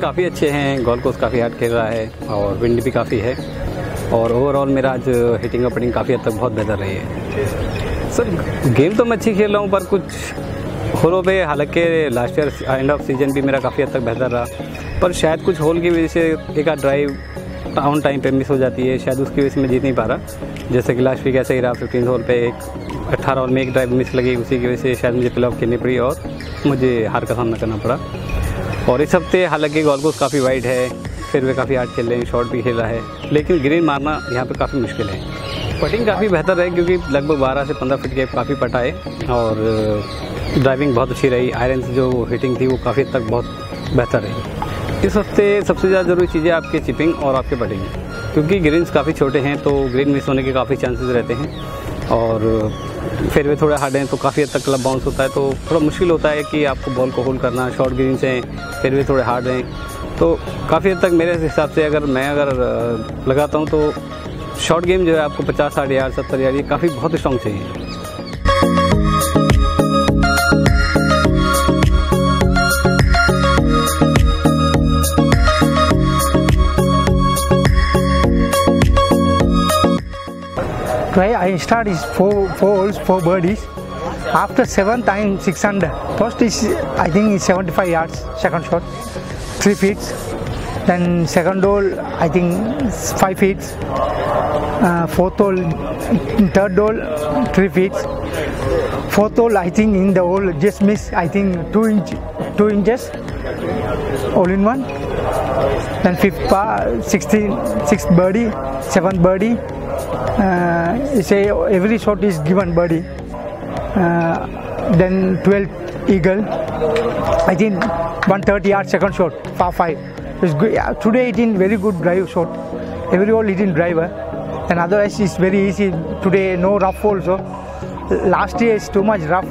काफ़ी अच्छे हैं गोल कोस्ट काफ़ी हार्ड खेल रहा है और विंड भी काफ़ी है। और ओवरऑल मेरा आज हिटिंग और काफ़ी हद तक बहुत बेहतर रही है। सर गेम तो मैं अच्छी खेल रहा हूँ, पर कुछ होलों पे हालाँकि last year end of season भी मेरा काफ़ी हद तक बेहतर रहा। पर शायद कुछ होल की वजह से एक आध ड्राइव ऑन टाइम पे मिस हो जाती है, शायद उसकी वजह से मैं जीत नहीं पा रहा। जैसे कि लास्ट वीक ऐसे ही रहा फिफ्टीन होल पे एक अट्ठारह ओवर में एक ड्राइव मिस लगी, उसी की वजह से शायद मुझे प्ले ऑफ़ खेलनी पड़ी और मुझे हार का सामना करना पड़ा। और इस हफ़्ते हालाँकि गोल कोस्ट काफ़ी वाइड है, फिर वे काफ़ी हार्ड खेल रहे हैं शॉट भी खेला है, लेकिन ग्रीन मारना यहाँ पर काफ़ी मुश्किल है। पटिंग काफ़ी बेहतर है क्योंकि लगभग 12 से 15 फीट के काफ़ी पटा है और ड्राइविंग बहुत अच्छी रही। आयरन जो हिटिंग थी वो काफ़ी तक बहुत बेहतर रही। इस हफ़्ते सबसे ज़्यादा ज़रूरी चीज़ें आपके चिपिंग और आपके पटिंग क्योंकि ग्रीन्स काफ़ी छोटे हैं तो ग्रीन मिस होने के काफ़ी चांसेस रहते हैं। और फिर भी थोड़े हार्ड हैं तो काफ़ी हद तक क्लब बाउंस होता है तो थोड़ा मुश्किल होता है कि आपको बॉल को होल्ड करना शॉर्ट ग्रीन से फिर भी थोड़े हार्ड हैं। तो काफ़ी हद तक मेरे हिसाब से अगर मैं अगर लगाता हूँ तो शॉर्ट गेम जो है आपको 50 साठ यार, सत्तर यार, ये काफ़ी बहुत स्ट्रॉन्ग चाहिए। Try I start is four four holes, four birdies. After seventh, I'm six under. First is I think is 75 yards. Second shot, three feet. Then second hole, I think five feet. Uh, fourth hole, third hole, three feet. Fourth hole, I think in the hole just miss. I think two inch, two inches. All in one. Then fifth par, 16, sixth birdie, seventh birdie. Uh, say every shot is given birdie. Uh, then 12th eagle. I think 130 yard second shot, par five. It's good. Yeah, today it in very good drive shot. Every hole it in driver. And otherwise it's very easy. Today no rough also. Last year is too much rough.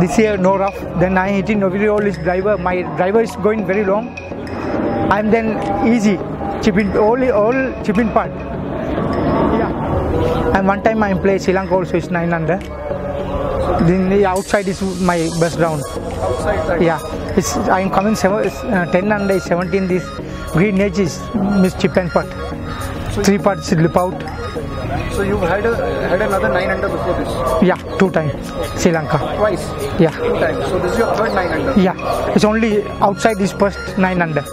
This year no rough. Then I hit in every hole is driver. My driver is going very long. I'm then easy. Chip in all all chip in part. And one time I play Sri Lanka also is nine under. Then the outside is my best ground. Outside side. Yeah, it's I'm coming seven, uh, 10 under is 17. This green edge is miss chip and putt. Three putts slip out. So you've had a, had another nine under before this. Yeah, two times Sri Lanka. Twice. Yeah, Two times. So this is your third nine under. yeah. It's only outside is first nine under.